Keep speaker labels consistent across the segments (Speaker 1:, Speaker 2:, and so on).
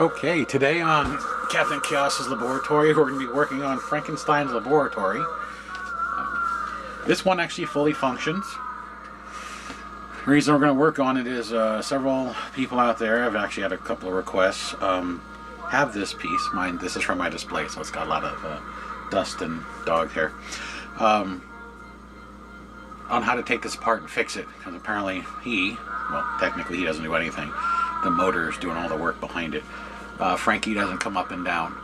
Speaker 1: Okay, today on Captain Chaos's laboratory, we're going to be working on Frankenstein's laboratory. Um, this one actually fully functions. The reason we're going to work on it is uh, several people out there have actually had a couple of requests. Um, have this piece. Mine. This is from my display, so it's got a lot of uh, dust and dog hair. Um, on how to take this apart and fix it, because apparently he, well, technically he doesn't do anything. The motor is doing all the work behind it uh, Frankie doesn't come up and down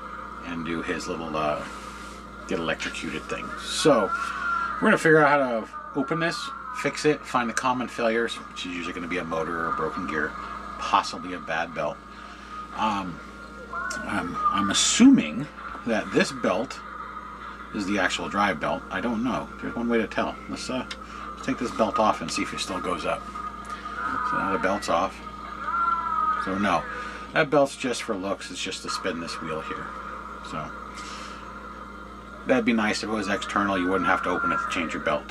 Speaker 1: and do his little uh, get electrocuted thing. So we're going to figure out how to open this, fix it, find the common failures, which is usually going to be a motor or a broken gear, possibly a bad belt. Um, I'm, I'm assuming that this belt is the actual drive belt. I don't know. There's one way to tell. Let's, uh, let's take this belt off and see if it still goes up. So now the belt's off. So no. That belt's just for looks. It's just to spin this wheel here. So that'd be nice if it was external. You wouldn't have to open it to change your belt.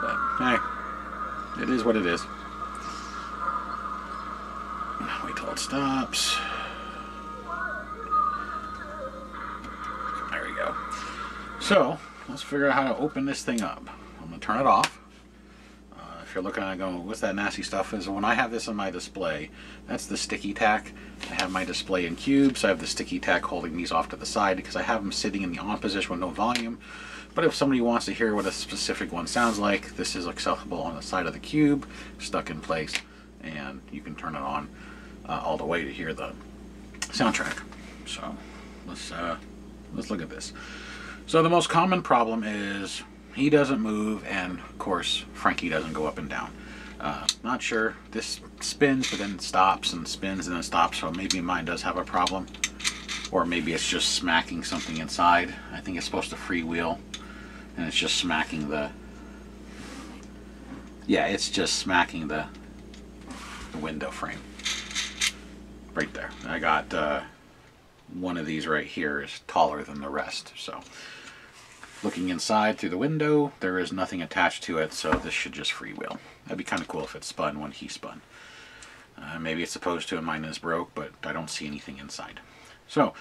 Speaker 1: But hey, it is what it is. Wait till it stops. There we go. So let's figure out how to open this thing up. I'm gonna turn it off if you're looking at it going, what's that nasty stuff is when I have this on my display, that's the sticky tack. I have my display in cubes. I have the sticky tack holding these off to the side because I have them sitting in the on position with no volume. But if somebody wants to hear what a specific one sounds like, this is accessible on the side of the cube, stuck in place, and you can turn it on uh, all the way to hear the soundtrack. So let's uh, let's look at this. So the most common problem is he doesn't move, and of course, Frankie doesn't go up and down. Uh, not sure. This spins, but then stops, and spins, and then stops, so maybe mine does have a problem. Or maybe it's just smacking something inside. I think it's supposed to freewheel, and it's just smacking the... Yeah, it's just smacking the, the window frame. Right there. I got uh, one of these right here is taller than the rest, so... Looking inside through the window, there is nothing attached to it, so this should just freewheel. That'd be kind of cool if it spun when he spun. Uh, maybe it's supposed to and mine is broke, but I don't see anything inside. So,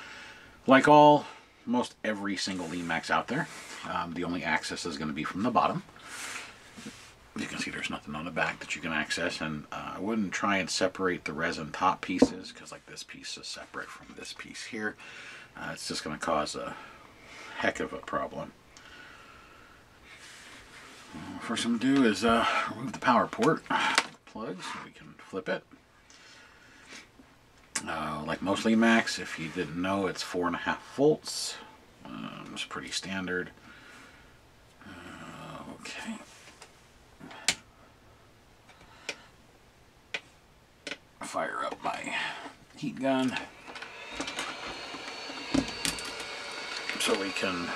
Speaker 1: like all, most every single Lemax out there, um, the only access is going to be from the bottom. You can see there's nothing on the back that you can access, and uh, I wouldn't try and separate the resin top pieces, because like this piece is separate from this piece here. Uh, it's just going to cause a heck of a problem. First I'm to do is uh, remove the power port plug so we can flip it. Uh, like most Lemax, if you didn't know, it's four and a half volts. Um, it's pretty standard. Uh, okay. Fire up my heat gun so we can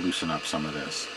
Speaker 1: loosen up some of this.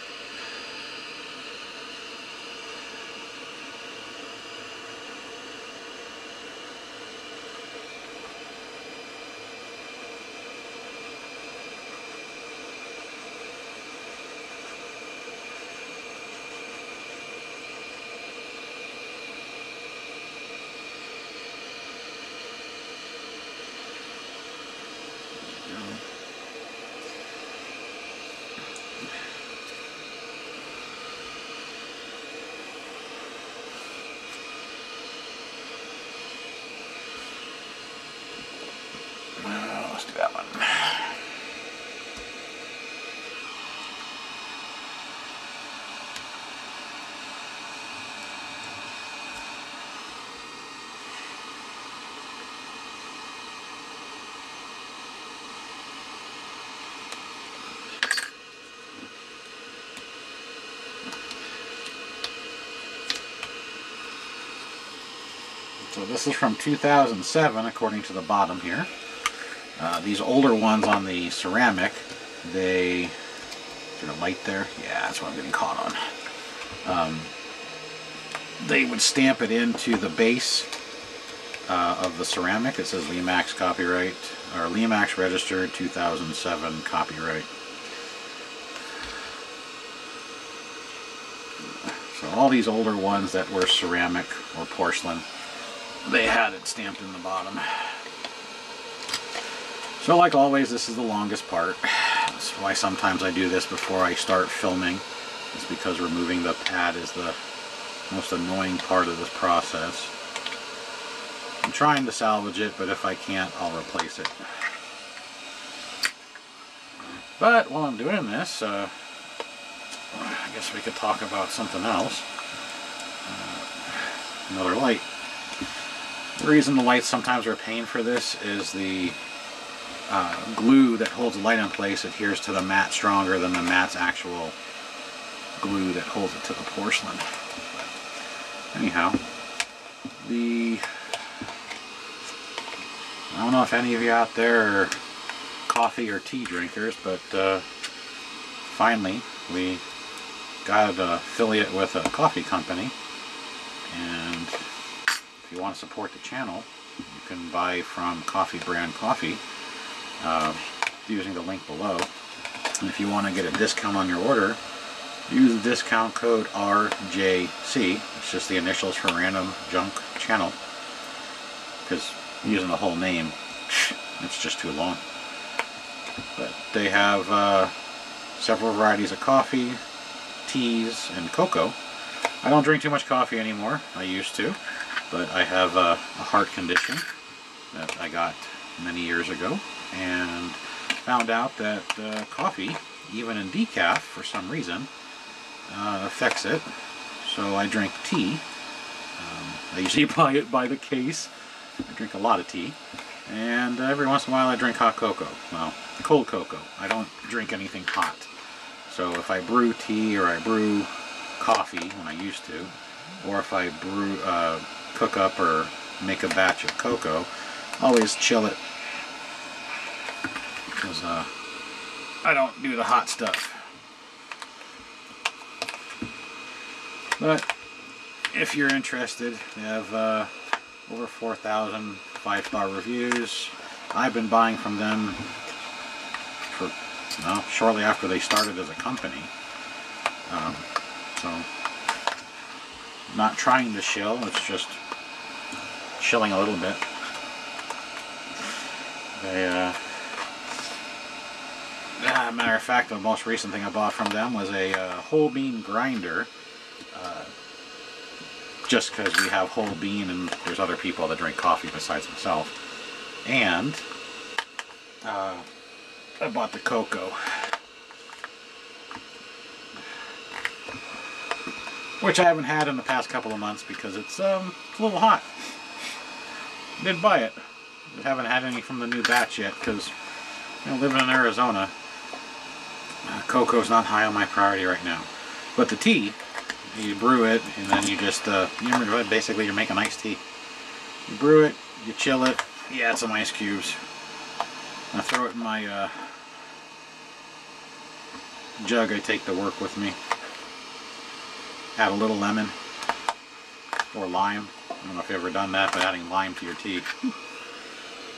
Speaker 1: So this is from 2007, according to the bottom here. Uh, these older ones on the ceramic, they, is there a light there? Yeah, that's what I'm getting caught on. Um, they would stamp it into the base uh, of the ceramic. It says Lemax copyright, or Lemax registered 2007 copyright. So all these older ones that were ceramic or porcelain, they had it stamped in the bottom. So like always, this is the longest part. That's why sometimes I do this before I start filming. It's because removing the pad is the most annoying part of this process. I'm trying to salvage it, but if I can't, I'll replace it. But while I'm doing this, uh, I guess we could talk about something else. Uh, another light. The reason the lights sometimes are a pain for this is the uh, glue that holds the light in place adheres to the mat stronger than the mat's actual glue that holds it to the porcelain. But anyhow, the I don't know if any of you out there are coffee or tea drinkers, but uh, finally we got an affiliate with a coffee company you want to support the channel you can buy from Coffee Brand Coffee uh, using the link below. And if you want to get a discount on your order use the discount code RJC it's just the initials for Random Junk Channel because using the whole name it's just too long. But they have uh, several varieties of coffee teas and cocoa. I don't drink too much coffee anymore I used to but I have a, a heart condition that I got many years ago and found out that uh, coffee even in decaf for some reason uh, affects it. So I drink tea. Um, I usually buy it by the case. I drink a lot of tea. And every once in a while I drink hot cocoa. Well cold cocoa. I don't drink anything hot. So if I brew tea or I brew coffee when I used to or if I brew uh, cook up or make a batch of cocoa always chill it. Because uh, I don't do the hot stuff. But if you're interested they have uh, over 4,000 five-star reviews. I've been buying from them for well, shortly after they started as a company. Um, so not trying to shill it's just shilling a little bit they uh, uh, matter of fact, the most recent thing I bought from them was a uh, whole bean grinder. Uh, just because we have whole bean and there's other people that drink coffee besides myself. And uh, I bought the cocoa. Which I haven't had in the past couple of months because it's, um, it's a little hot. Did buy it. Haven't had any from the new batch yet because you know, living in Arizona, uh, cocoa's not high on my priority right now. But the tea, you brew it and then you just, uh, you basically you're making iced tea. You brew it, you chill it, you add some ice cubes. I throw it in my uh, jug I take to work with me. Add a little lemon or lime. I don't know if you've ever done that, but adding lime to your tea.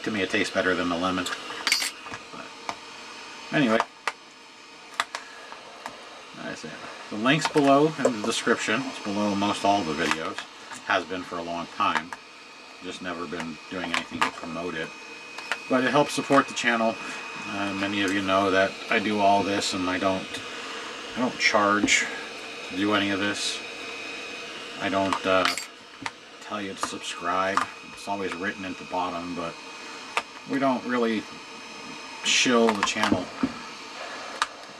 Speaker 1: to me it tastes better than the lemon. But anyway, I say the links below in the description. It's below most all the videos. Has been for a long time. Just never been doing anything to promote it. But it helps support the channel. Uh, many of you know that I do all this and I don't I don't charge to do any of this. I don't uh, tell you to subscribe. It's always written at the bottom, but we don't really shill the channel.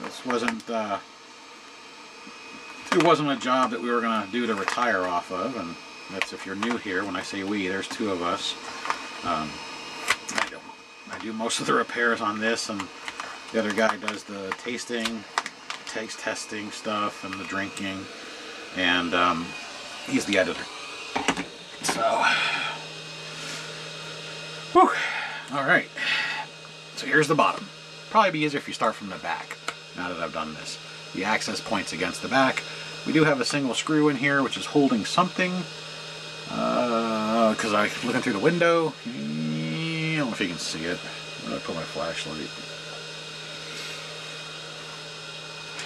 Speaker 1: This wasn't uh, it wasn't a job that we were going to do to retire off of, and that's if you're new here. When I say we, there's two of us. Um, I, do, I do most of the repairs on this, and the other guy does the tasting, taste testing stuff, and the drinking, and um, he's the editor. So, whew. all right. So here's the bottom. Probably be easier if you start from the back. Now that I've done this, the access points against the back. We do have a single screw in here, which is holding something. Because uh, I looking through the window. I don't know if you can see it. I'm gonna put my flashlight.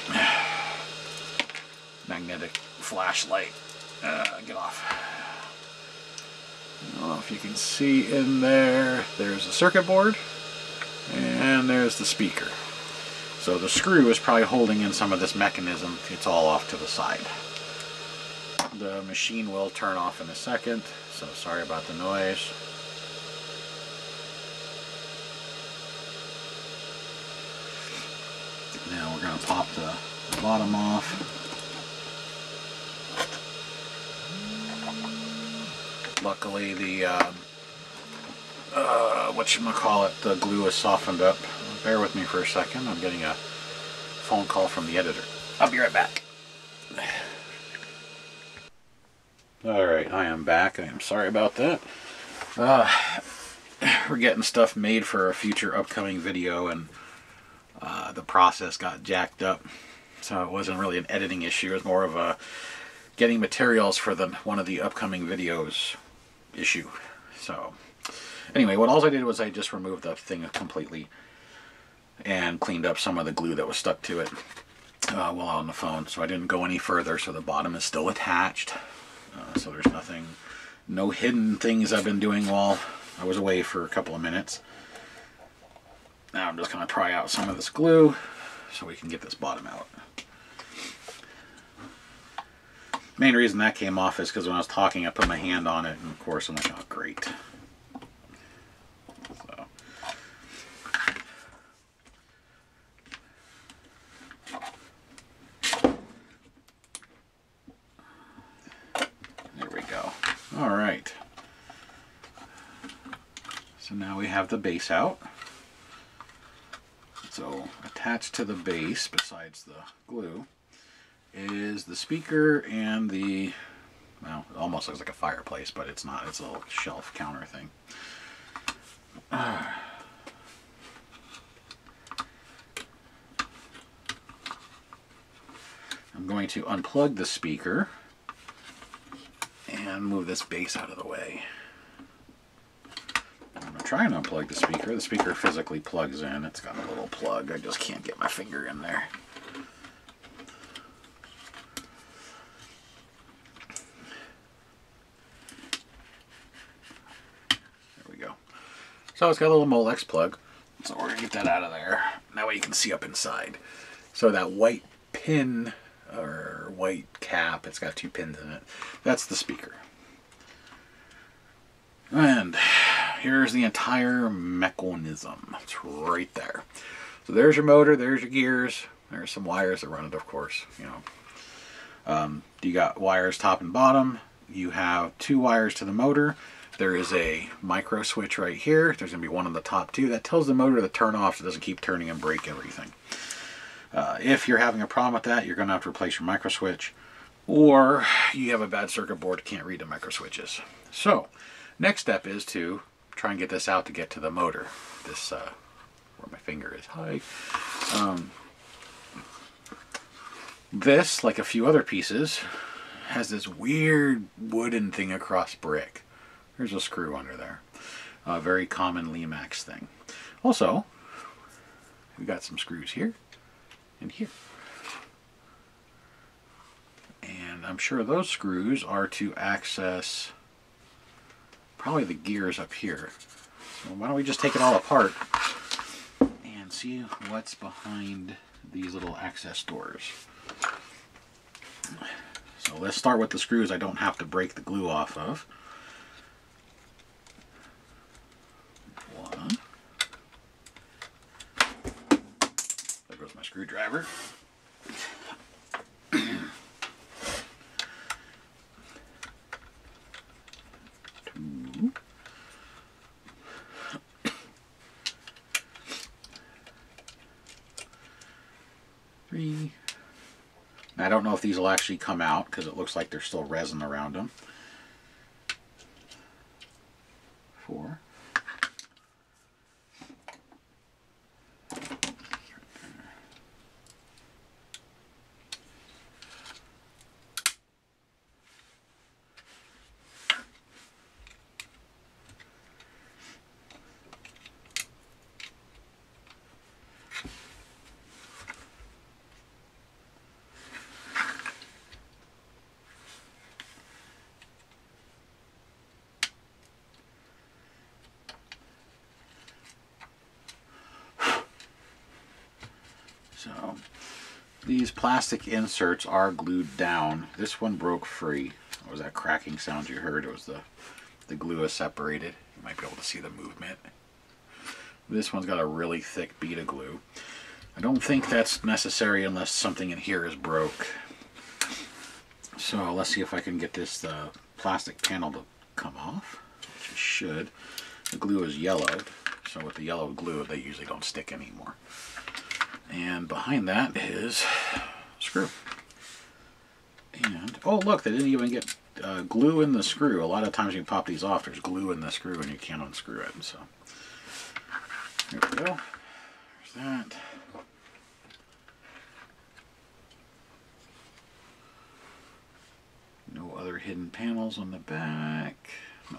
Speaker 1: magnetic flashlight. Uh, get off. I don't know if you can see in there. There's the circuit board, and there's the speaker. So the screw is probably holding in some of this mechanism. It's all off to the side. The machine will turn off in a second, so sorry about the noise. Now we're going to pop the bottom off. Luckily the, uh, call it, the glue is softened up. Bear with me for a second, I'm getting a phone call from the editor. I'll be right back. Alright, I am back. I am sorry about that. Uh, we're getting stuff made for a future upcoming video and uh, the process got jacked up. So it wasn't really an editing issue. It was more of a getting materials for the one of the upcoming videos issue. So anyway, what all I did was I just removed the thing completely and cleaned up some of the glue that was stuck to it uh, while on the phone. So I didn't go any further. So the bottom is still attached. Uh, so there's nothing, no hidden things I've been doing while I was away for a couple of minutes. Now I'm just going to pry out some of this glue so we can get this bottom out. Main reason that came off is because when I was talking I put my hand on it and of course I'm like, oh great. So. There we go. Alright. So now we have the base out. So attached to the base, besides the glue, is the speaker and the, well, it almost looks like a fireplace, but it's not. It's a little shelf counter thing. I'm going to unplug the speaker and move this base out of the way I'm going to try and unplug the speaker. The speaker physically plugs in. It's got a little plug. I just can't get my finger in. There we go. So it's got a little Molex plug. So we're going to get that out of there. That way you can see up inside. So that white pin or white cap, it's got two pins in it. That's the speaker. And here's the entire mechanism. It's right there. So there's your motor, there's your gears, there's some wires that run it, of course. You know, um, you got wires top and bottom. You have two wires to the motor. There is a micro switch right here. There's going to be one on the top too. That tells the motor to turn off so it doesn't keep turning and break everything. Uh, if you're having a problem with that, you're going to have to replace your micro switch. Or you have a bad circuit board, can't read the micro switches. So, next step is to try and get this out to get to the motor. This, uh, where my finger is. Hi. Um, this, like a few other pieces, has this weird wooden thing across brick. There's a screw under there. A very common Lemax thing. Also, we've got some screws here and here. And I'm sure those screws are to access probably the gears up here. So why don't we just take it all apart and see what's behind these little access doors. So let's start with the screws I don't have to break the glue off of. One. Screwdriver. three. I don't know if these will actually come out because it looks like there's still resin around them. So these plastic inserts are glued down. This one broke free. What was that cracking sound you heard? It was the, the glue is separated. You might be able to see the movement. This one's got a really thick bead of glue. I don't think that's necessary unless something in here is broke. So let's see if I can get this uh, plastic panel to come off, which it should. The glue is yellowed, so with the yellow glue they usually don't stick anymore. And behind that is screw. And, oh look, they didn't even get uh, glue in the screw. A lot of times you pop these off, there's glue in the screw and you can't unscrew it. So, here we go. There's that. No other hidden panels on the back. No.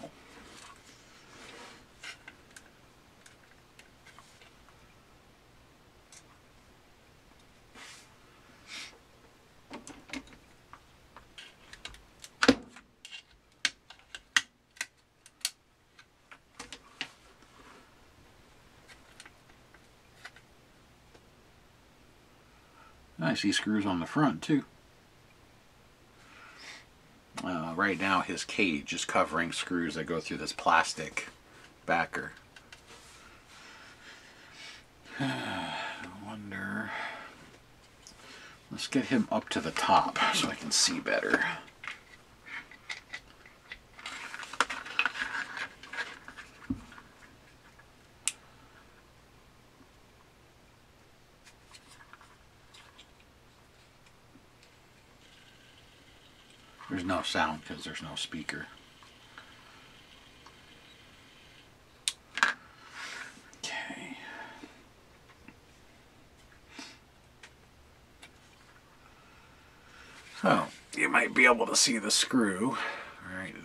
Speaker 1: I see screws on the front too. Uh, right now his cage is covering screws that go through this plastic backer. I wonder... Let's get him up to the top so I can see better. There's no sound because there's no speaker. Okay. So, you might be able to see the screw right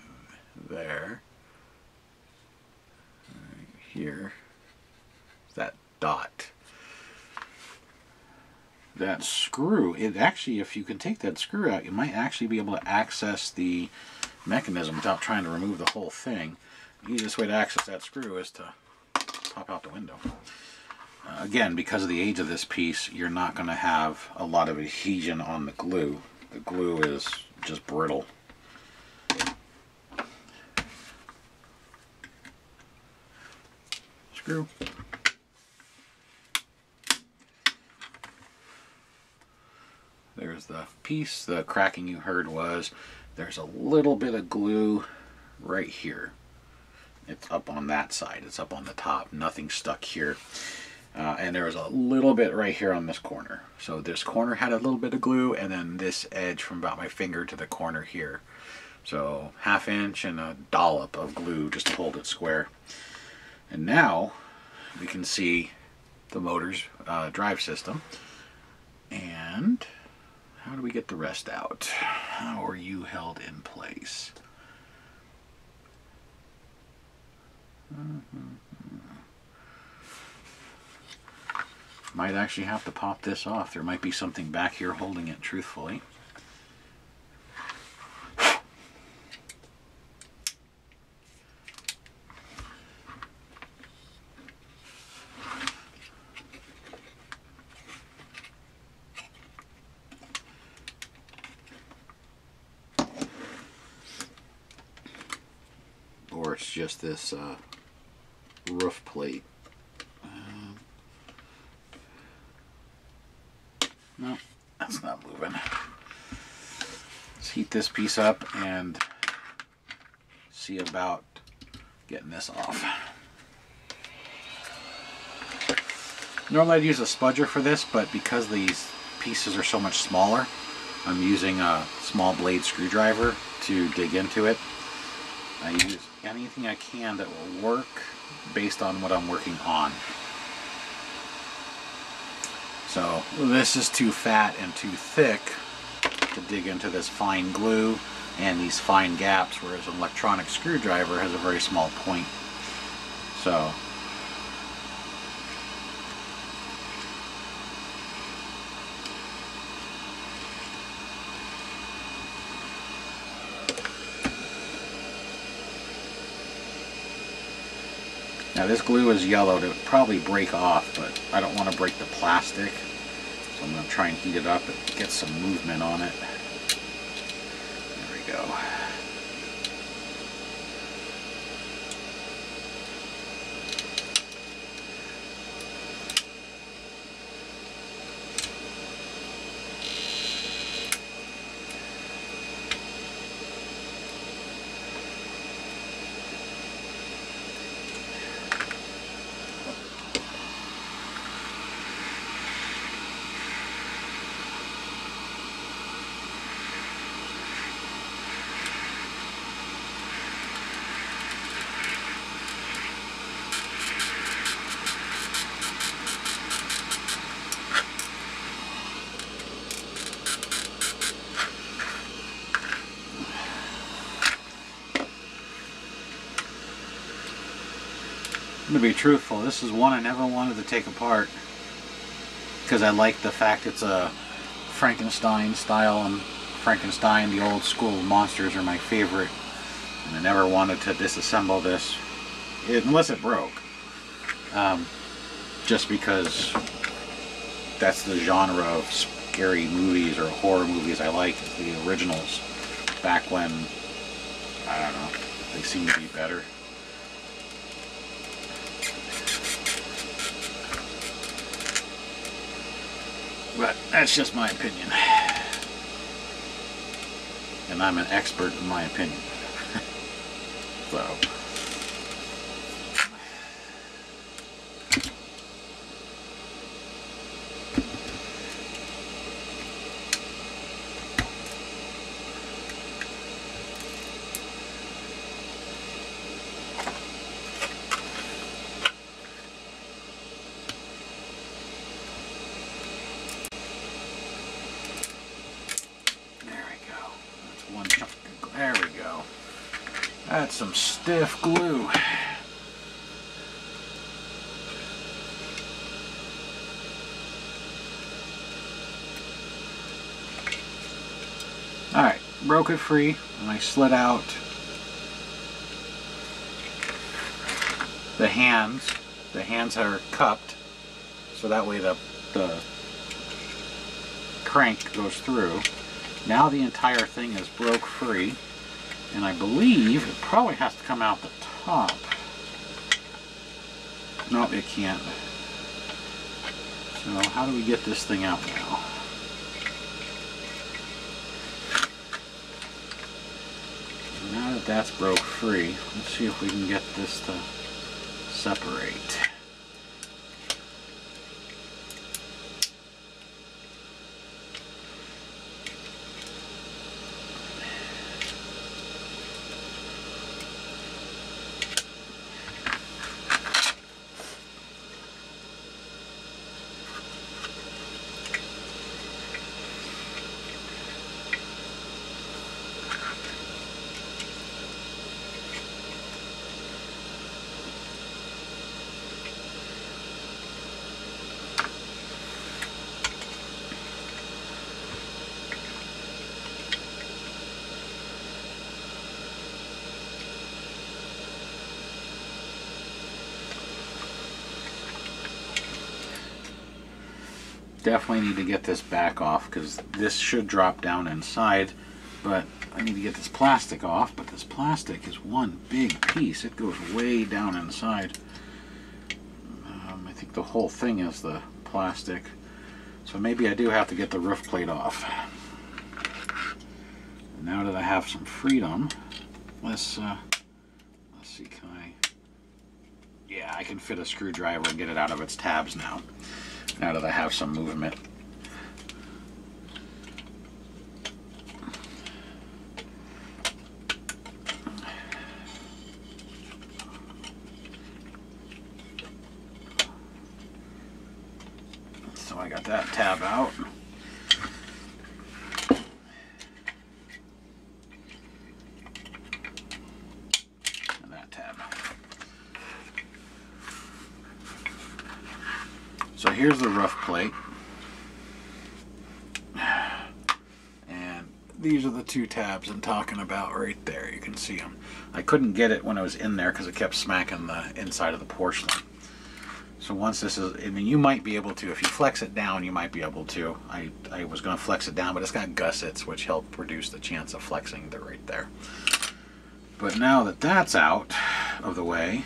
Speaker 1: there. Right here. That dot that screw, it actually, if you can take that screw out, you might actually be able to access the mechanism without trying to remove the whole thing. The easiest way to access that screw is to pop out the window. Uh, again, because of the age of this piece, you're not going to have a lot of adhesion on the glue. The glue is just brittle. Screw. There's the piece. The cracking you heard was there's a little bit of glue right here. It's up on that side. It's up on the top. Nothing stuck here. Uh, and there was a little bit right here on this corner. So this corner had a little bit of glue and then this edge from about my finger to the corner here. So half inch and a dollop of glue just to hold it square. And now we can see the motor's uh, drive system. And how do we get the rest out? How are you held in place? Might actually have to pop this off. There might be something back here holding it truthfully. Just this uh, roof plate. Um, no, that's not moving. Let's heat this piece up and see about getting this off. Normally I'd use a spudger for this, but because these pieces are so much smaller, I'm using a small blade screwdriver to dig into it. I use anything I can that will work based on what I'm working on. So this is too fat and too thick to dig into this fine glue and these fine gaps, whereas an electronic screwdriver has a very small point. So Now this glue is yellowed, it would probably break off, but I don't want to break the plastic. So I'm going to try and heat it up and get some movement on it. There we go. To be truthful, this is one I never wanted to take apart. Because I like the fact it's a Frankenstein style and Frankenstein, the old school monsters are my favorite. And I never wanted to disassemble this it, unless it broke. Um, just because that's the genre of scary movies or horror movies I like the originals back when I don't know they seem to be better But that's just my opinion. And I'm an expert in my opinion. so. There we go. That's one chunk. of- There we go. That's some stiff glue. Alright, broke it free and I slid out the hands. The hands are cupped so that way the, the crank goes through. Now the entire thing is broke free, and I believe it probably has to come out the top. Nope, it can't. So how do we get this thing out now? Now that that's broke free, let's see if we can get this to separate. Definitely need to get this back off because this should drop down inside but I need to get this plastic off but this plastic is one big piece. It goes way down inside. Um, I think the whole thing is the plastic so maybe I do have to get the roof plate off. Now that I have some freedom let's uh, let's see can I yeah I can fit a screwdriver and get it out of its tabs now now that I have some movement. So I got that tab out. And that tab. So here's the rough plate. And these are the two tabs I'm talking about right there. You can see them. I couldn't get it when I was in there because it kept smacking the inside of the porcelain. So once this is, I mean, you might be able to, if you flex it down, you might be able to. I, I was going to flex it down, but it's got gussets, which help reduce the chance of flexing the right there. But now that that's out of the way,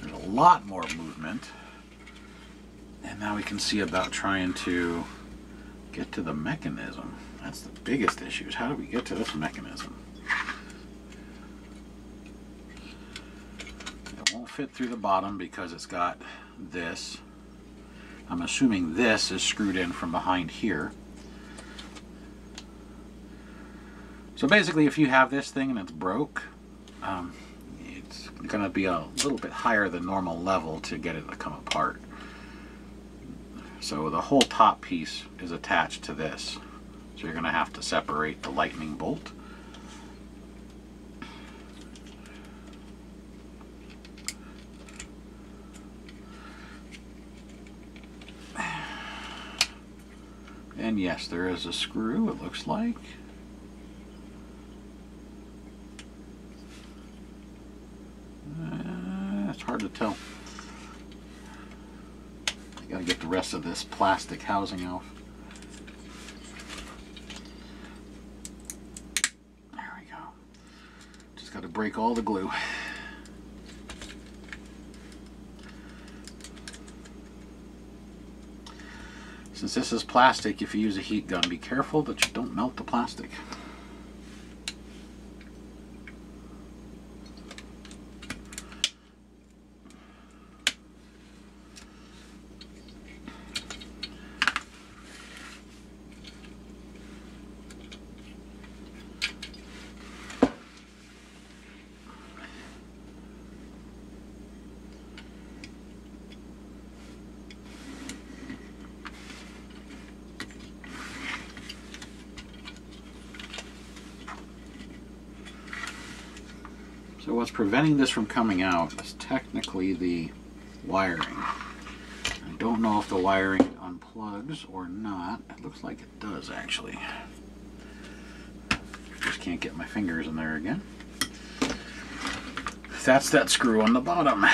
Speaker 1: there's a lot more movement. Now we can see about trying to get to the mechanism. That's the biggest issue, is how do we get to this mechanism? It won't fit through the bottom because it's got this. I'm assuming this is screwed in from behind here. So basically if you have this thing and it's broke, um, it's going to be a little bit higher than normal level to get it to come apart. So the whole top piece is attached to this. So you're going to have to separate the lightning bolt. And yes, there is a screw, it looks like. Uh, it's hard to tell. I gotta get the rest of this plastic housing off. There we go. Just gotta break all the glue. Since this is plastic, if you use a heat gun, be careful that you don't melt the plastic. So what's preventing this from coming out is technically the wiring. I don't know if the wiring unplugs or not. It looks like it does actually. Just can't get my fingers in there again. That's that screw on the bottom.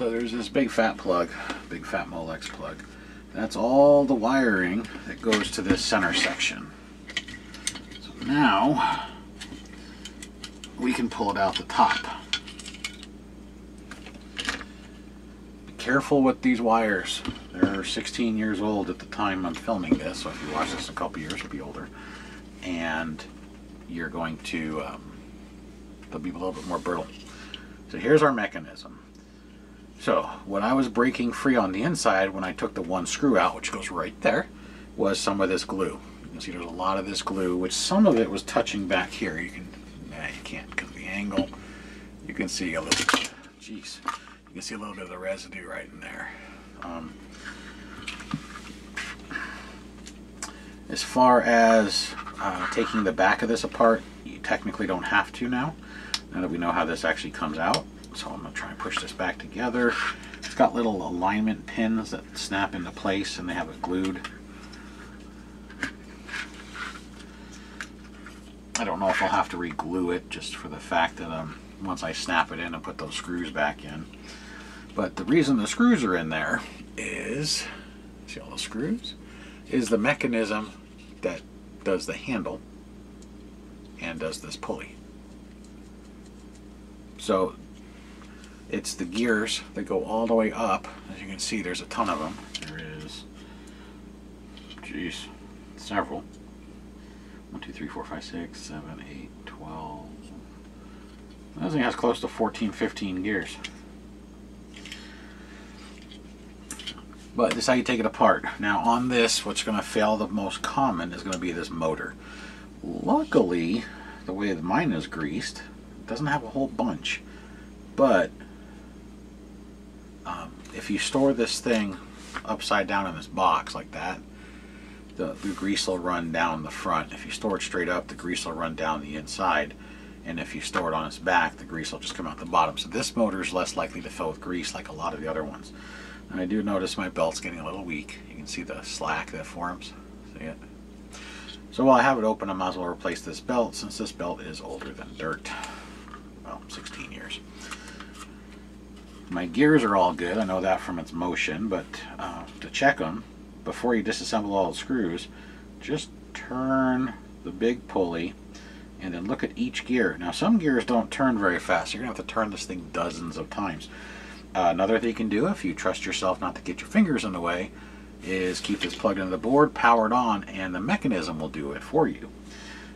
Speaker 1: So there's this big fat plug, big fat Molex plug. That's all the wiring that goes to this center section. So now we can pull it out the top. Be careful with these wires. They're 16 years old at the time I'm filming this, so if you watch this a couple years, it'll be older. And you're going to, um, they'll be a little bit more brittle. So here's our mechanism. So when I was breaking free on the inside when I took the one screw out, which goes right there, was some of this glue. You can see there's a lot of this glue, which some of it was touching back here. You can, nah, you can't because of the angle. You can see a little, jeez, you can see a little bit of the residue right in there. Um, as far as uh, taking the back of this apart, you technically don't have to now, now that we know how this actually comes out. So I'm going to try and push this back together. It's got little alignment pins that snap into place and they have it glued. I don't know if I'll have to re-glue it just for the fact that um, once I snap it in and put those screws back in. But the reason the screws are in there is, see all the screws? Is the mechanism that does the handle and does this pulley. So it's the gears that go all the way up. As you can see, there's a ton of them. There is, geez, several. 1, 2, 3, 4, 5, 6, 7, 8, 12. This thing has close to 14, 15 gears. But this is how you take it apart. Now on this, what's going to fail the most common is going to be this motor. Luckily, the way that mine is greased, it doesn't have a whole bunch. But um, if you store this thing upside down in this box like that, the, the grease will run down the front. If you store it straight up, the grease will run down the inside. And if you store it on its back, the grease will just come out the bottom. So this motor is less likely to fill with grease like a lot of the other ones. And I do notice my belt's getting a little weak. You can see the slack that forms. See it? So while I have it open, I might as well replace this belt since this belt is older than dirt. Well, 16 years. My gears are all good. I know that from its motion, but uh, to check them, before you disassemble all the screws, just turn the big pulley and then look at each gear. Now some gears don't turn very fast. You're going to have to turn this thing dozens of times. Uh, another thing you can do if you trust yourself not to get your fingers in the way is keep this plugged into the board, powered on, and the mechanism will do it for you.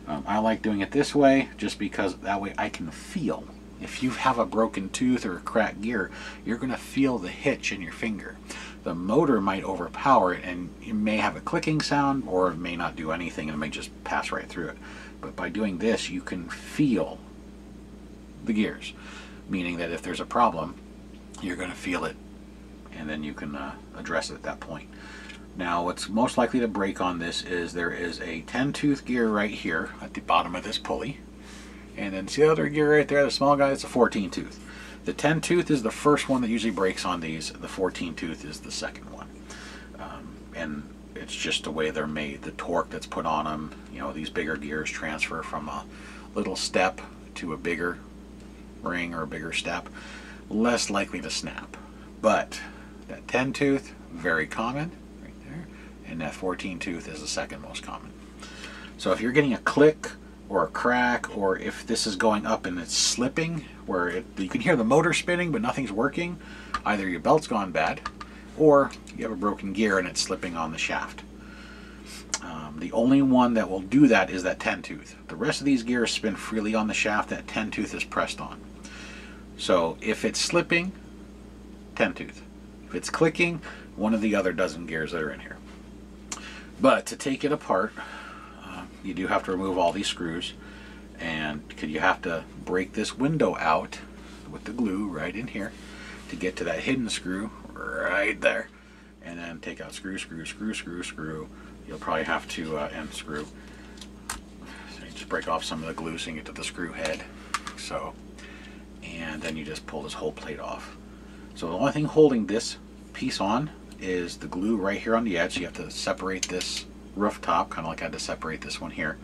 Speaker 1: Um, I like doing it this way just because that way I can feel. If you have a broken tooth or a cracked gear, you're going to feel the hitch in your finger. The motor might overpower it and it may have a clicking sound or it may not do anything and it may just pass right through it. But by doing this, you can feel the gears, meaning that if there's a problem, you're going to feel it and then you can uh, address it at that point. Now what's most likely to break on this is there is a 10 tooth gear right here at the bottom of this pulley and then see the other gear right there, the small guy, it's a 14 tooth. The 10 tooth is the first one that usually breaks on these, the 14 tooth is the second one. Um, and it's just the way they're made, the torque that's put on them, you know, these bigger gears transfer from a little step to a bigger ring or a bigger step, less likely to snap. But that 10 tooth, very common, right there, and that 14 tooth is the second most common. So if you're getting a click or a crack, or if this is going up and it's slipping, where it, you can hear the motor spinning but nothing's working, either your belt's gone bad, or you have a broken gear and it's slipping on the shaft. Um, the only one that will do that is that 10 tooth. The rest of these gears spin freely on the shaft, that 10 tooth is pressed on. So if it's slipping, 10 tooth. If it's clicking, one of the other dozen gears that are in here. But to take it apart, you do have to remove all these screws and could you have to break this window out with the glue right in here to get to that hidden screw right there and then take out screw, screw, screw, screw, screw. You'll probably have to uh, end screw. So you just break off some of the glue so you get to the screw head. So, and then you just pull this whole plate off. So the only thing holding this piece on is the glue right here on the edge. You have to separate this rooftop, kind of like I had to separate this one here,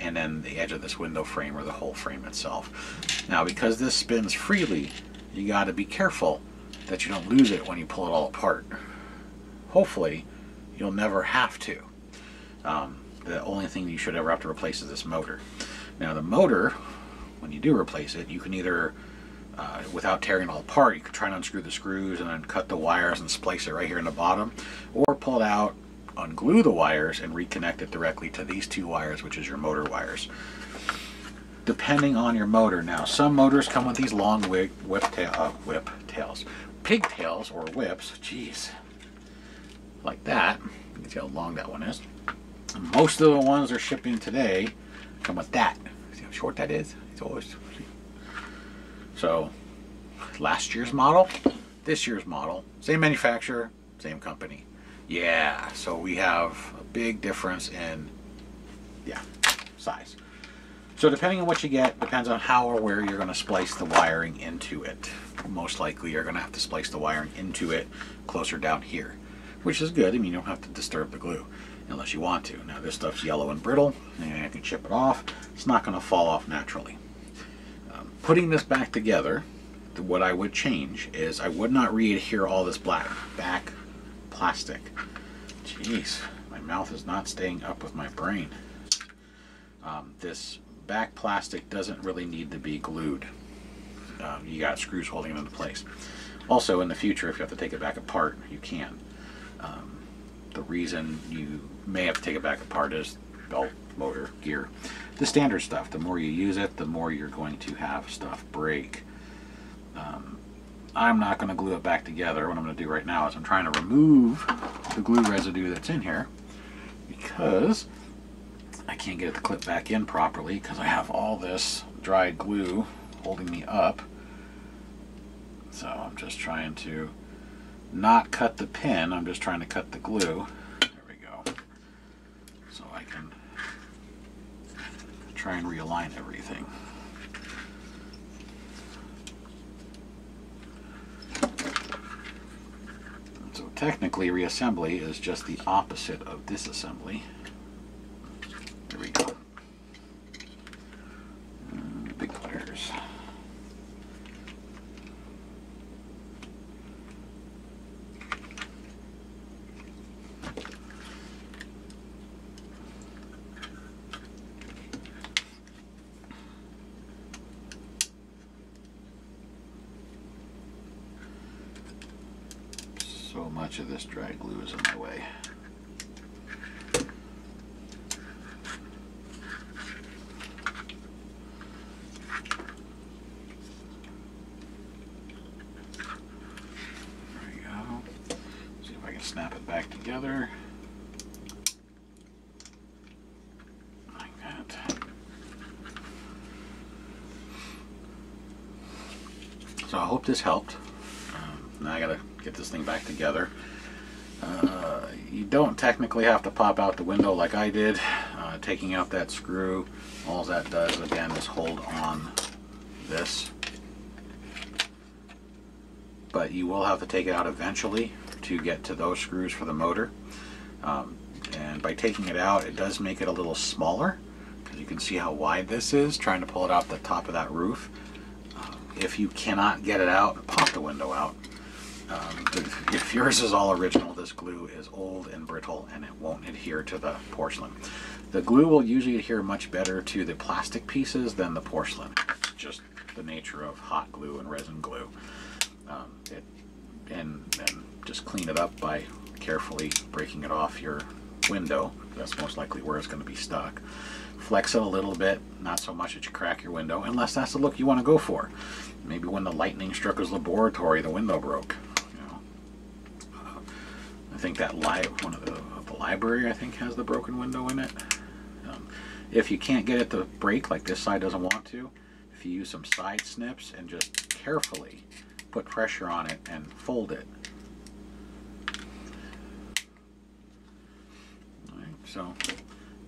Speaker 1: and then the edge of this window frame or the whole frame itself. Now because this spins freely, you got to be careful that you don't lose it when you pull it all apart. Hopefully, you'll never have to. Um, the only thing you should ever have to replace is this motor. Now the motor, when you do replace it, you can either uh, without tearing it all apart, you could try and unscrew the screws and then cut the wires and splice it right here in the bottom, or pull it out, unglue the wires, and reconnect it directly to these two wires, which is your motor wires. Depending on your motor. Now, some motors come with these long whip, whip, tail, uh, whip tails, pigtails or whips. Jeez, like that. You can see how long that one is. Most of the ones they're shipping today come with that. See how short that is? It's always so last year's model, this year's model, same manufacturer, same company. Yeah, so we have a big difference in, yeah, size. So depending on what you get, depends on how or where you're going to splice the wiring into it. Most likely you're going to have to splice the wiring into it closer down here, which is good. I mean, you don't have to disturb the glue unless you want to. Now this stuff's yellow and brittle, and I can chip it off. It's not going to fall off naturally um, putting this back together, what I would change is I would not re-adhere all this black back plastic. Jeez, my mouth is not staying up with my brain. Um, this back plastic doesn't really need to be glued. Um, you got screws holding it into place. Also, in the future, if you have to take it back apart, you can. Um, the reason you may have to take it back apart is belt, motor, gear the standard stuff. The more you use it, the more you're going to have stuff break. Um, I'm not going to glue it back together. What I'm going to do right now is I'm trying to remove the glue residue that's in here because I can't get to clip back in properly because I have all this dried glue holding me up. So I'm just trying to not cut the pin, I'm just trying to cut the glue. There we go. So I can try and realign everything. So technically reassembly is just the opposite of disassembly. There we go. Uh, big pliers. So much of this dry glue is in my way. There we go. See if I can snap it back together. Like that. So I hope this helped. Um, now I gotta get this thing back together. Don't technically have to pop out the window like I did. Uh, taking out that screw, all that does again is hold on this. But you will have to take it out eventually to get to those screws for the motor. Um, and by taking it out, it does make it a little smaller. Because you can see how wide this is, trying to pull it out the top of that roof. Um, if you cannot get it out, pop the window out. Um, if yours is all original, this glue is old and brittle and it won't adhere to the porcelain. The glue will usually adhere much better to the plastic pieces than the porcelain. Just the nature of hot glue and resin glue. Um, it, and, and just clean it up by carefully breaking it off your window. That's most likely where it's going to be stuck. Flex it a little bit, not so much that you crack your window, unless that's the look you want to go for. Maybe when the lightning struck his laboratory, the window broke. I think that li one of the, the library I think has the broken window in it. Um, if you can't get it to break like this side doesn't want to, if you use some side snips and just carefully put pressure on it and fold it. So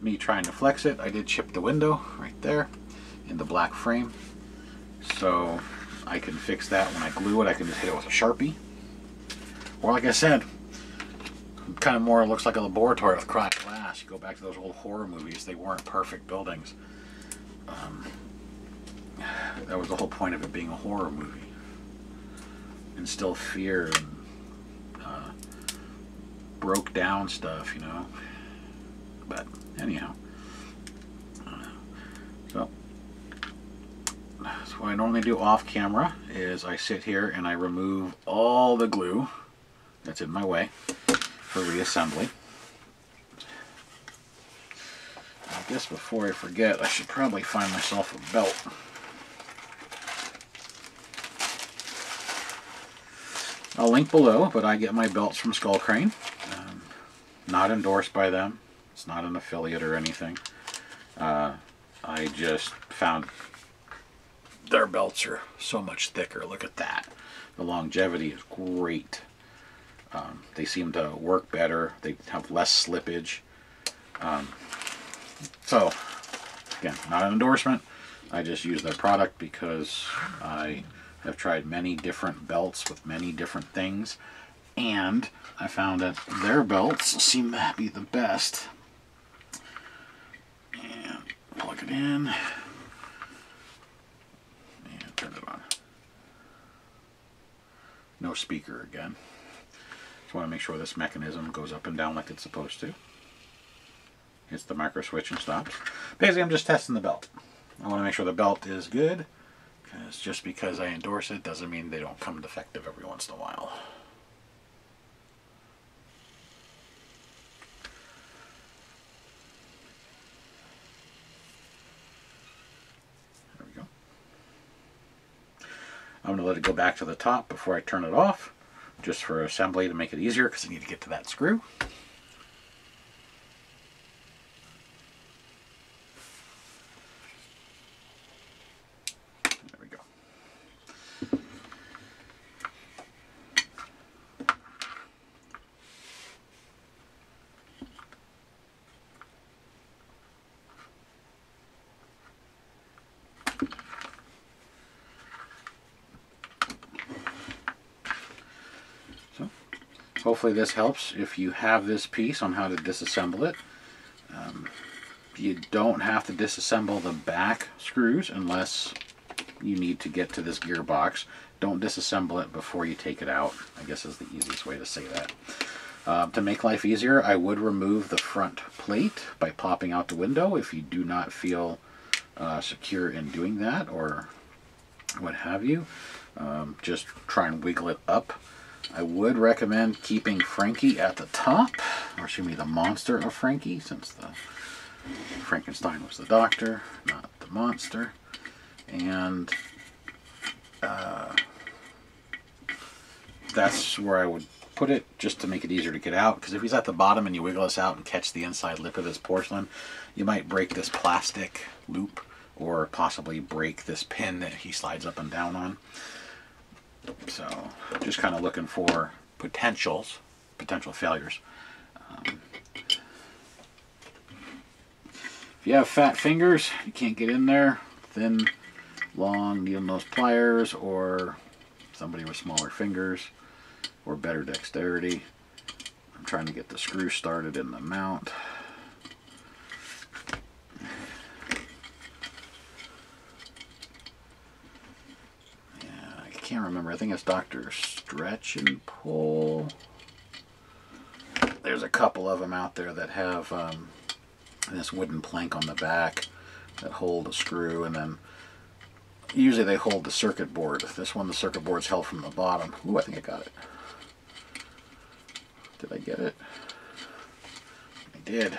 Speaker 1: me trying to flex it, I did chip the window right there in the black frame. So I can fix that when I glue it. I can just hit it with a Sharpie. Or like I said, kind of more looks like a laboratory with cracked glass. You go back to those old horror movies, they weren't perfect buildings. Um, that was the whole point of it being a horror movie. Instill fear and uh, broke down stuff, you know. But anyhow. So, so what I normally do off camera is I sit here and I remove all the glue that's in my way for reassembly. I guess before I forget, I should probably find myself a belt. I'll link below, but I get my belts from SkullKrane. Um, not endorsed by them. It's not an affiliate or anything. Uh, I just found their belts are so much thicker. Look at that. The longevity is great. Um, they seem to work better. They have less slippage. Um, so, again, not an endorsement. I just use their product because I have tried many different belts with many different things. And I found that their belts seem to be the best. And plug it in. And turn it on. No speaker again. I just want to make sure this mechanism goes up and down like it's supposed to. Hits the micro switch and stops. Basically, I'm just testing the belt. I want to make sure the belt is good, because just because I endorse it doesn't mean they don't come defective every once in a while. There we go. I'm going to let it go back to the top before I turn it off, just for assembly to make it easier because I need to get to that screw. There we go. So, hopefully this helps if you have this piece on how to disassemble it. Um, you don't have to disassemble the back screws unless you need to get to this gearbox. Don't disassemble it before you take it out, I guess is the easiest way to say that. Uh, to make life easier, I would remove the front plate by popping out the window if you do not feel uh, secure in doing that or what have you. Um, just try and wiggle it up. I would recommend keeping Frankie at the top, or excuse me, the monster of Frankie, since the Frankenstein was the doctor, not the monster. And uh, that's where I would put it, just to make it easier to get out. Because if he's at the bottom and you wiggle this out and catch the inside lip of this porcelain, you might break this plastic loop or possibly break this pin that he slides up and down on. So just kind of looking for potentials, potential failures. Um, if you have fat fingers, you can't get in there, thin, long needle nose pliers, or somebody with smaller fingers, or better dexterity. I'm trying to get the screw started in the mount. can't remember. I think it's Dr. Stretch and Pull. There's a couple of them out there that have um, this wooden plank on the back that hold a screw and then usually they hold the circuit board. This one the circuit board's held from the bottom. Ooh, I think I got it. Did I get it? I did.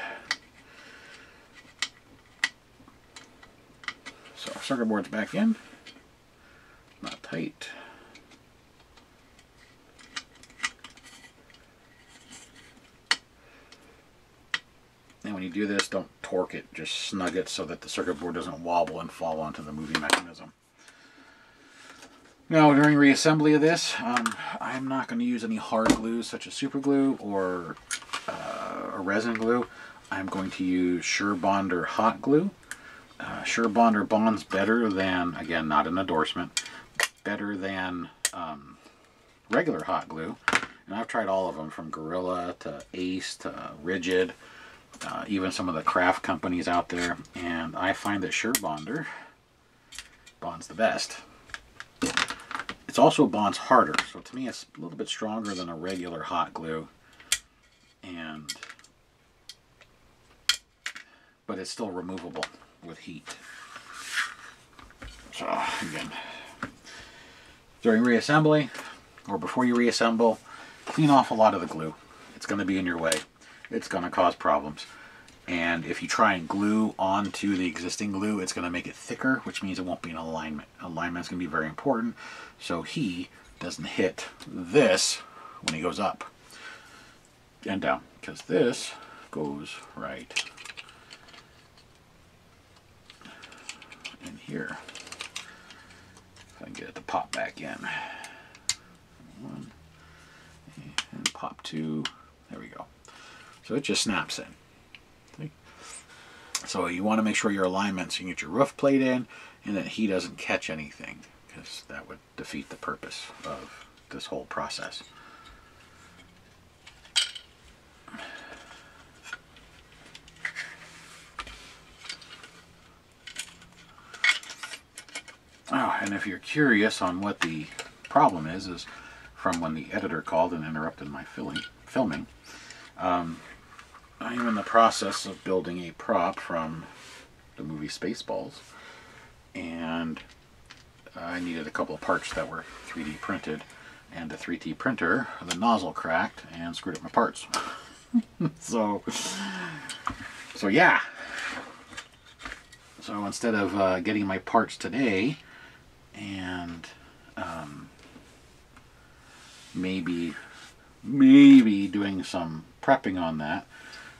Speaker 1: So circuit board's back in. Not tight. And when you do this, don't torque it, just snug it so that the circuit board doesn't wobble and fall onto the moving mechanism. Now, during reassembly of this, um, I'm not going to use any hard glues such as super glue or uh, a resin glue. I'm going to use Surebonder hot glue. Uh, Surebonder bonds better than, again, not an endorsement, better than um, regular hot glue. And I've tried all of them from Gorilla to Ace to Ridgid uh, even some of the craft companies out there, and I find that Surebonder bonds the best. It's also bonds harder, so to me it's a little bit stronger than a regular hot glue, and but it's still removable with heat. So again, during reassembly or before you reassemble, clean off a lot of the glue. It's going to be in your way it's going to cause problems. And if you try and glue onto the existing glue, it's going to make it thicker, which means it won't be in alignment. Alignment is going to be very important, so he doesn't hit this when he goes up and down, because this goes right in here. If I can get it to pop back in. One, and pop two. There we go. So it just snaps in. So you want to make sure your alignment so you get your roof plate in and that he doesn't catch anything because that would defeat the purpose of this whole process. Oh, and if you're curious on what the problem is, is from when the editor called and interrupted my filming, filming um, I'm in the process of building a prop from the movie Spaceballs, and I needed a couple of parts that were 3D printed, and the 3D printer, the nozzle cracked and screwed up my parts. so, so yeah. So instead of uh, getting my parts today and um, maybe, maybe doing some prepping on that.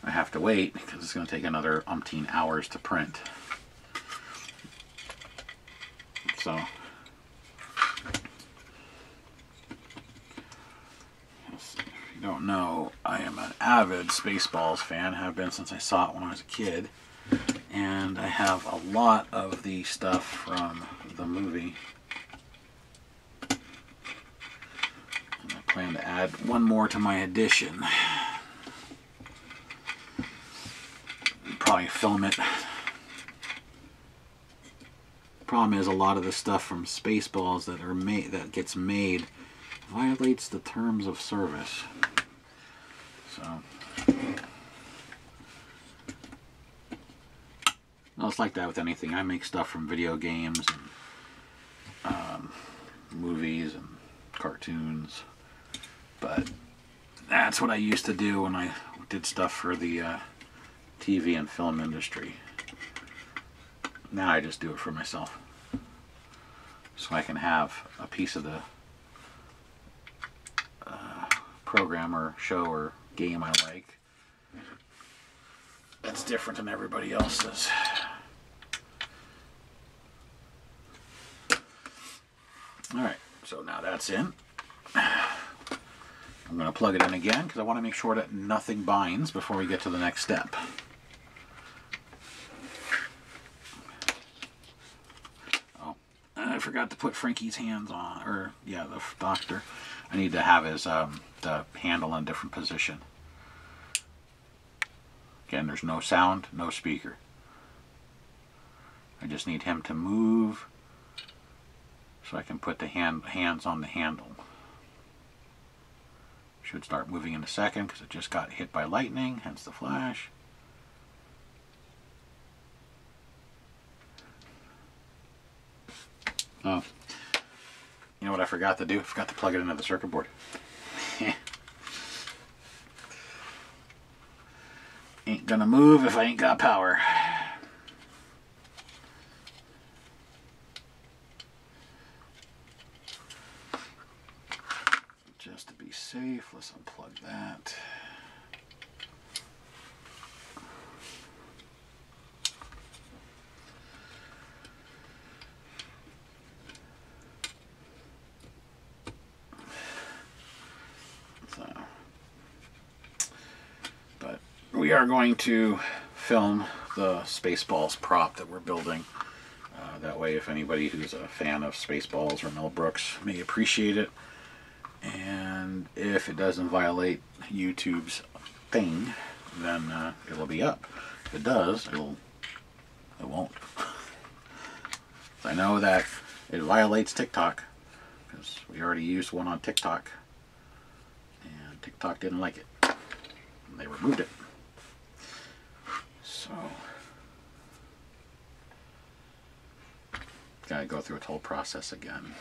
Speaker 1: I have to wait because it's going to take another umpteen hours to print. So, if you don't know, I am an avid Spaceballs fan, have been since I saw it when I was a kid. And I have a lot of the stuff from the movie. And I plan to add one more to my edition. Film it problem is a lot of the stuff from Spaceballs that are made that gets made violates the terms of service. So well, it's like that with anything. I make stuff from video games and um, movies and cartoons, but that's what I used to do when I did stuff for the uh, TV and film industry. Now I just do it for myself. So I can have a piece of the uh, program or show or game I like that's different than everybody else's. Alright, so now that's in. I'm going to plug it in again because I want to make sure that nothing binds before we get to the next step. I forgot to put Frankie's hands on, or yeah, the doctor. I need to have his um, the handle in a different position. Again, there's no sound, no speaker. I just need him to move so I can put the hand hands on the handle. Should start moving in a second because it just got hit by lightning, hence the flash. Oh. You know what I forgot to do? I forgot to plug it into the circuit board. ain't gonna move if I ain't got power. Just to be safe, let's unplug that. we are going to film the Spaceballs prop that we're building. Uh, that way, if anybody who's a fan of Spaceballs or Mel Brooks may appreciate it. And if it doesn't violate YouTube's thing, then uh, it'll be up. If it does, it'll it won't. I know that it violates TikTok because we already used one on TikTok, and TikTok didn't like it. And they removed it. So, gotta go through a whole process again.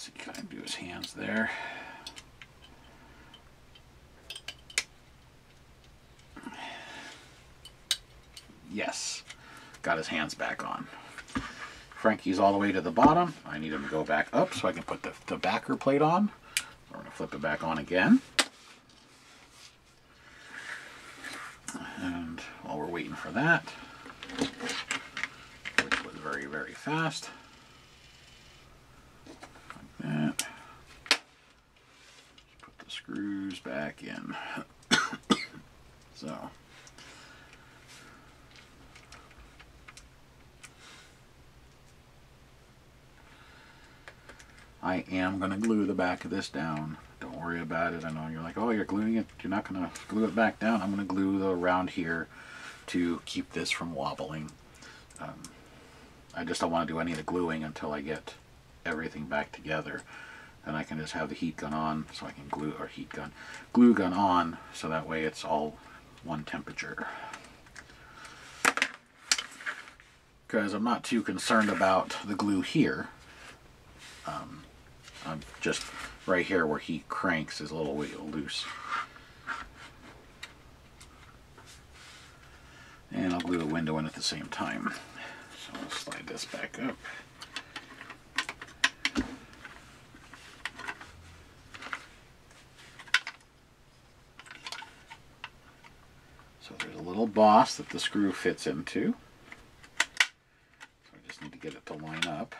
Speaker 1: see, kind of do his hands there. Yes, got his hands back on. Frankie's all the way to the bottom. I need him to go back up so I can put the, the backer plate on. We're going to flip it back on again. And while we're waiting for that, which was very, very fast, that. Put the screws in. so. I am going to glue the back of this down. Don't worry about it. I know you're like, oh, you're gluing it. You're not going to glue it back down. I'm going to glue the around here to keep this from wobbling. Um, I just don't want to do any of the gluing until I get everything back together. And I can just have the heat gun on so I can glue or heat gun glue gun on so that way it's all one temperature. Because I'm not too concerned about the glue here. Um, I'm just right here where he cranks is a little loose. And I'll glue the window in at the same time. So I'll slide this back up little boss that the screw fits into. So I just need to get it to line up.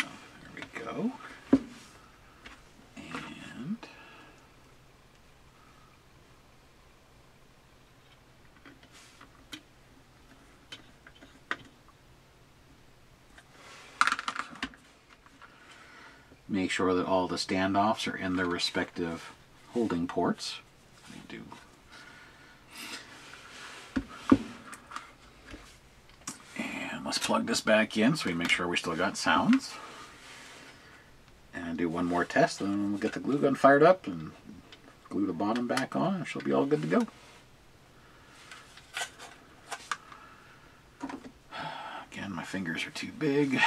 Speaker 1: So there we go. And make sure that all the standoffs are in their respective holding ports. Do. And let's plug this back in so we make sure we still got sounds. And do one more test, and then we'll get the glue gun fired up and glue the bottom back on, and she'll be all good to go. Again, my fingers are too big.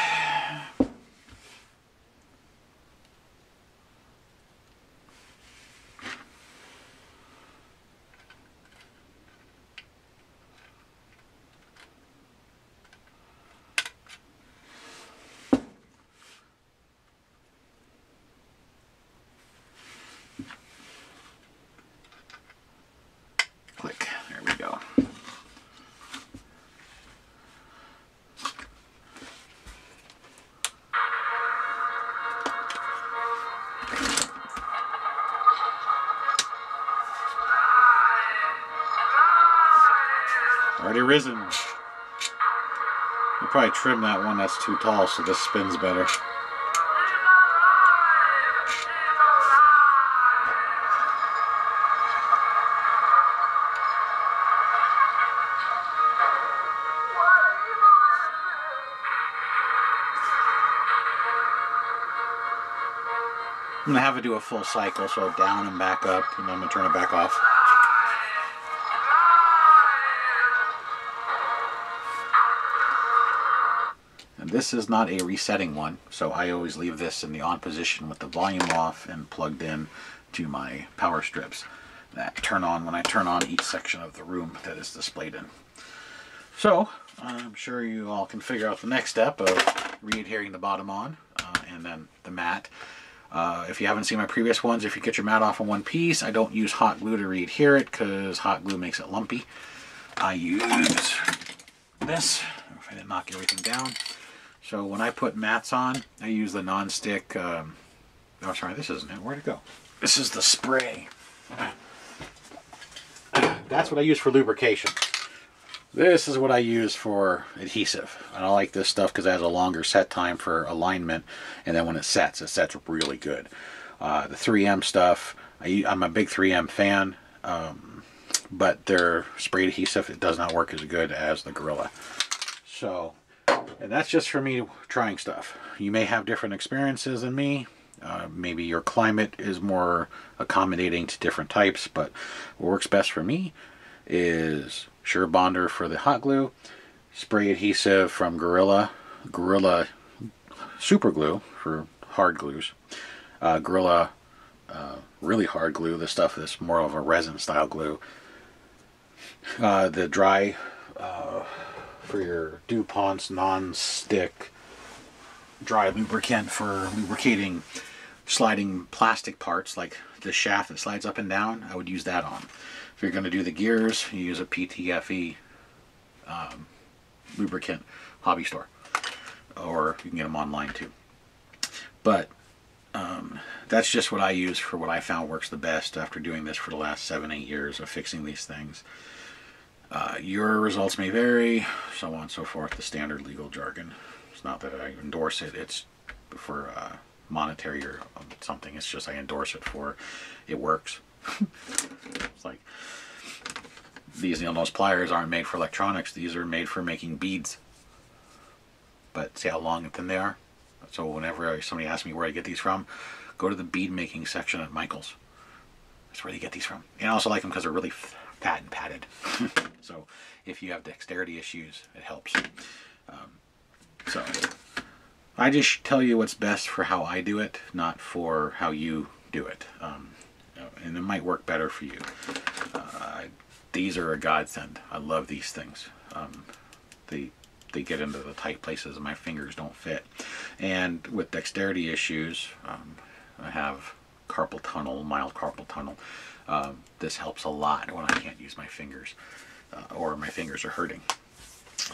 Speaker 1: Risen. I'll probably trim that one that's too tall so this spins better. I'm going to have it do a full cycle, so down and back up, and then I'm going to turn it back off. And this is not a resetting one, so I always leave this in the on position with the volume off and plugged in to my power strips that turn on when I turn on each section of the room that is displayed in. So, I'm sure you all can figure out the next step of re-adhering the bottom on uh, and then the mat. Uh, if you haven't seen my previous ones, if you get your mat off in one piece, I don't use hot glue to re-adhere it because hot glue makes it lumpy. I use this, if I didn't knock everything down. So when I put mats on, I use the non-stick, um, oh sorry, this isn't it, where'd it go? This is the spray. That's what I use for lubrication. This is what I use for adhesive. And I like this stuff because it has a longer set time for alignment. And then when it sets, it sets really good. Uh, the 3M stuff, I, am a big 3M fan. Um, but their spray adhesive, it does not work as good as the Gorilla. So, and that's just for me trying stuff. You may have different experiences than me. Uh, maybe your climate is more accommodating to different types, but what works best for me is Surebonder for the hot glue, spray adhesive from Gorilla, Gorilla super glue for hard glues, uh, Gorilla uh, really hard glue, the stuff that's more of a resin style glue, uh, the dry uh, for your DuPont's non-stick dry lubricant for lubricating sliding plastic parts like the shaft that slides up and down, I would use that on. If you're going to do the gears, you use a PTFE um, lubricant hobby store. Or you can get them online too. But um, that's just what I use for what I found works the best after doing this for the last seven, eight years of fixing these things. Uh, your results may vary, so on and so forth, the standard legal jargon. It's not that I endorse it, it's for uh, monetary or something. It's just I endorse it for it works. it's like these needle nose pliers aren't made for electronics. These are made for making beads. But see how long and thin they are? So whenever somebody asks me where I get these from, go to the bead making section at Michael's. That's where they get these from. And I also like them because they're really fat and padded. so if you have dexterity issues, it helps. Um, so I just tell you what's best for how I do it, not for how you do it. Um, and it might work better for you. Uh, these are a godsend. I love these things. Um, they they get into the tight places and my fingers don't fit. And with dexterity issues, um, I have carpal tunnel, mild carpal tunnel. Um, this helps a lot when I can't use my fingers uh, or my fingers are hurting.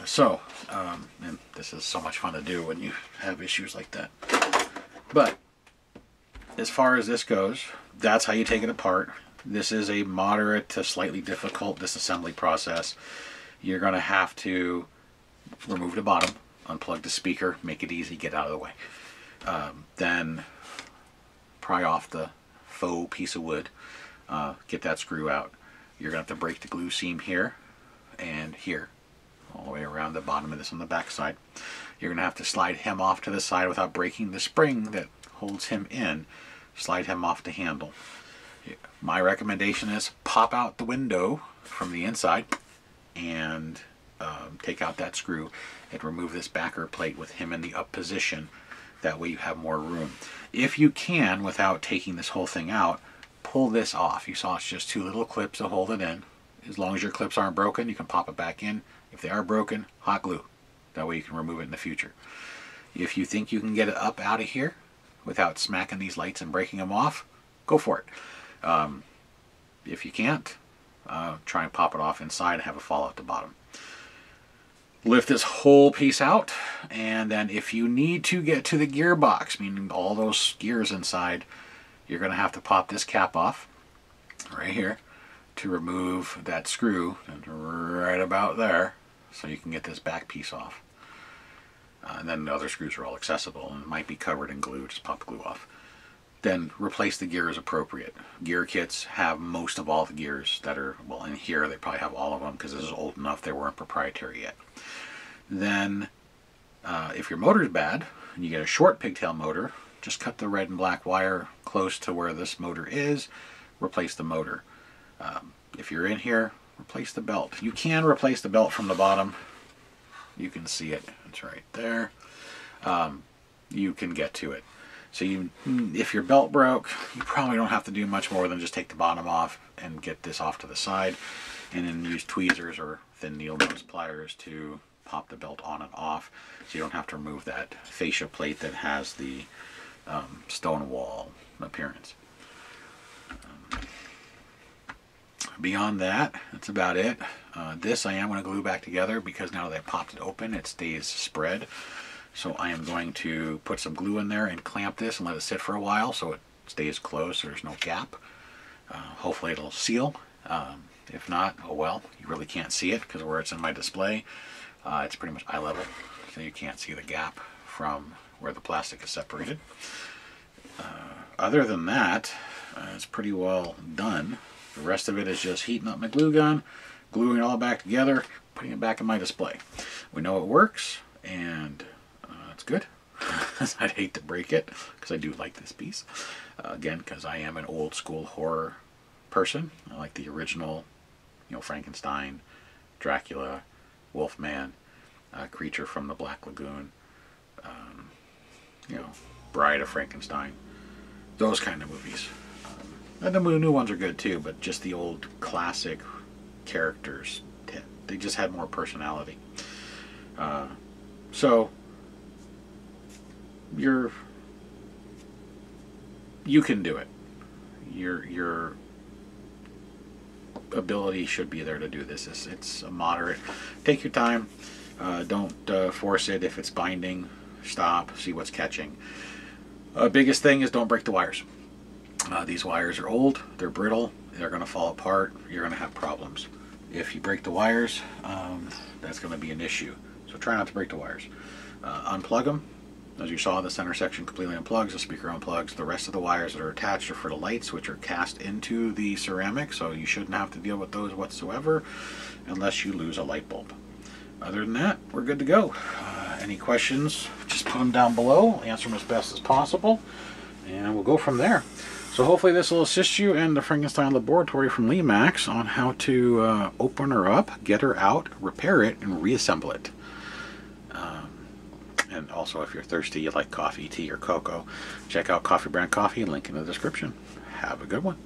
Speaker 1: So, um, and this is so much fun to do when you have issues like that. But as far as this goes, that's how you take it apart. This is a moderate to slightly difficult disassembly process. You're going to have to remove the bottom, unplug the speaker, make it easy, get out of the way. Um, then pry off the faux piece of wood, uh, get that screw out. You're going to have to break the glue seam here and here, all the way around the bottom of this on the back side. You're going to have to slide him off to the side without breaking the spring that holds him in. Slide him off the handle. My recommendation is pop out the window from the inside and um, take out that screw and remove this backer plate with him in the up position. That way you have more room. If you can, without taking this whole thing out, pull this off. You saw it's just two little clips to hold it in. As long as your clips aren't broken, you can pop it back in. If they are broken, hot glue. That way you can remove it in the future. If you think you can get it up out of here without smacking these lights and breaking them off, go for it. Um, if you can't, uh, try and pop it off inside and have it fall out the bottom. Lift this whole piece out, and then if you need to get to the gearbox, meaning all those gears inside, you're going to have to pop this cap off right here to remove that screw right about there so you can get this back piece off. Uh, and then the other screws are all accessible and might be covered in glue, just pop the glue off then replace the gear as appropriate. Gear kits have most of all the gears that are, well in here they probably have all of them because this is old enough they weren't proprietary yet. Then uh, if your motor is bad and you get a short pigtail motor, just cut the red and black wire close to where this motor is, replace the motor. Um, if you're in here, replace the belt. You can replace the belt from the bottom. You can see it, it's right there. Um, you can get to it. So you, if your belt broke, you probably don't have to do much more than just take the bottom off and get this off to the side and then use tweezers or thin needle nose pliers to pop the belt on and off so you don't have to remove that fascia plate that has the um, stone wall appearance. Um, beyond that, that's about it. Uh, this I am going to glue back together because now that I popped it open, it stays spread. So I am going to put some glue in there and clamp this and let it sit for a while so it stays closed so there's no gap. Uh, hopefully it'll seal. Um, if not, oh well, you really can't see it because where it's in my display, uh, it's pretty much eye level. So you can't see the gap from where the plastic is separated. Uh, other than that, uh, it's pretty well done. The rest of it is just heating up my glue gun, gluing it all back together, putting it back in my display. We know it works, and it's good. I'd hate to break it because I do like this piece. Uh, again, because I am an old school horror person. I like the original, you know, Frankenstein, Dracula, Wolfman, uh, Creature from the Black Lagoon, um, you know, Bride of Frankenstein, those kind of movies. Um, and the new ones are good too, but just the old classic characters, they just had more personality. Uh, so you're you can do it. Your your ability should be there to do this. It's, it's a moderate. Take your time. Uh, don't uh, force it. If it's binding, stop. See what's catching. Uh, biggest thing is don't break the wires. Uh, these wires are old. They're brittle. They're going to fall apart. You're going to have problems. If you break the wires, um, that's going to be an issue. So try not to break the wires. Uh, unplug them As you saw, the center section completely unplugs, the speaker unplugs. The rest of the wires that are attached are for the lights, which are cast into the ceramic, so you shouldn't have to deal with those whatsoever unless you lose a light bulb. Other than that, we're good to go. Any questions, just put them down below. Answer them as best as possible, and we'll go from there. So hopefully this will assist you in the Frankenstein Laboratory from Lemax on how to uh, open her up, get her out, repair it, and reassemble it. Um, and also, if you're thirsty, you like coffee, tea, or cocoa, check out Coffee Brand Coffee, link in the description. Have a good one.